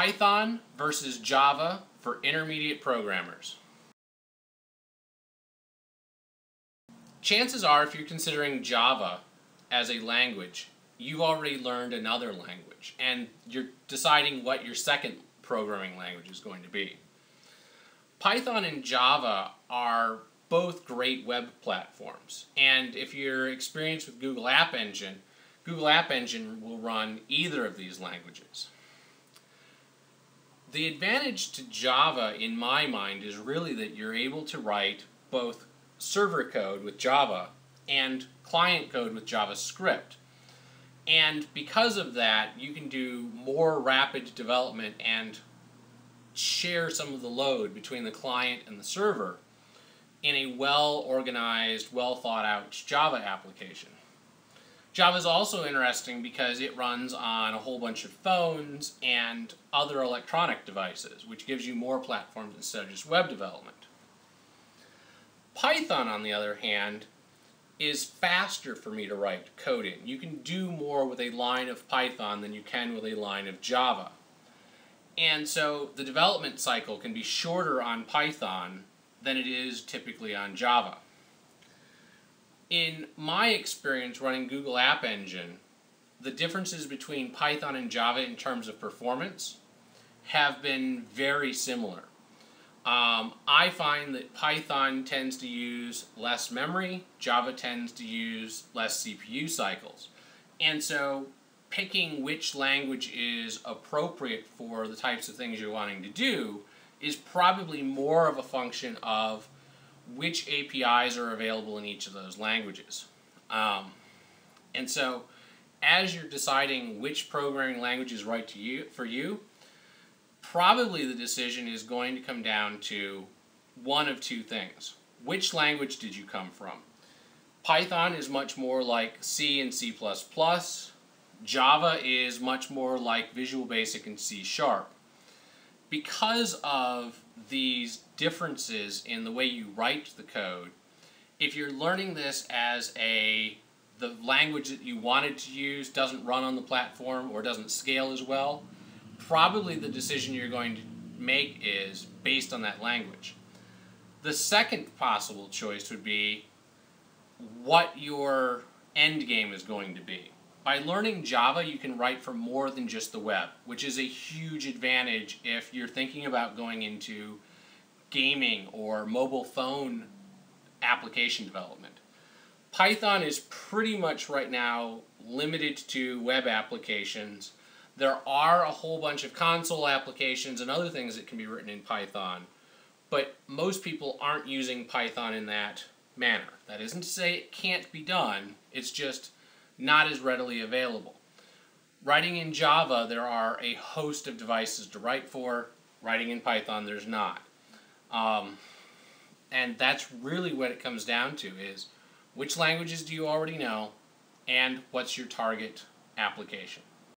Python versus Java for intermediate programmers. Chances are, if you're considering Java as a language, you've already learned another language, and you're deciding what your second programming language is going to be. Python and Java are both great web platforms, and if you're experienced with Google App Engine, Google App Engine will run either of these languages. The advantage to Java, in my mind, is really that you're able to write both server code with Java and client code with JavaScript. And because of that, you can do more rapid development and share some of the load between the client and the server in a well organized, well thought out Java application. Java is also interesting because it runs on a whole bunch of phones and other electronic devices, which gives you more platforms instead of just web development. Python, on the other hand, is faster for me to write code in. You can do more with a line of Python than you can with a line of Java. And so the development cycle can be shorter on Python than it is typically on Java in my experience running Google App Engine, the differences between Python and Java in terms of performance have been very similar. Um, I find that Python tends to use less memory, Java tends to use less CPU cycles. And so picking which language is appropriate for the types of things you're wanting to do is probably more of a function of which APIs are available in each of those languages. Um, and so, as you're deciding which programming language is right to you for you, probably the decision is going to come down to one of two things. Which language did you come from? Python is much more like C and C++. Java is much more like Visual Basic and C Sharp. Because of these differences in the way you write the code, if you're learning this as a the language that you wanted to use doesn't run on the platform or doesn't scale as well, probably the decision you're going to make is based on that language. The second possible choice would be what your end game is going to be. By learning Java, you can write for more than just the web, which is a huge advantage if you're thinking about going into gaming or mobile phone application development. Python is pretty much right now limited to web applications. There are a whole bunch of console applications and other things that can be written in Python, but most people aren't using Python in that manner. That isn't to say it can't be done, it's just not as readily available. Writing in Java, there are a host of devices to write for. Writing in Python, there's not. Um, and that's really what it comes down to is which languages do you already know and what's your target application.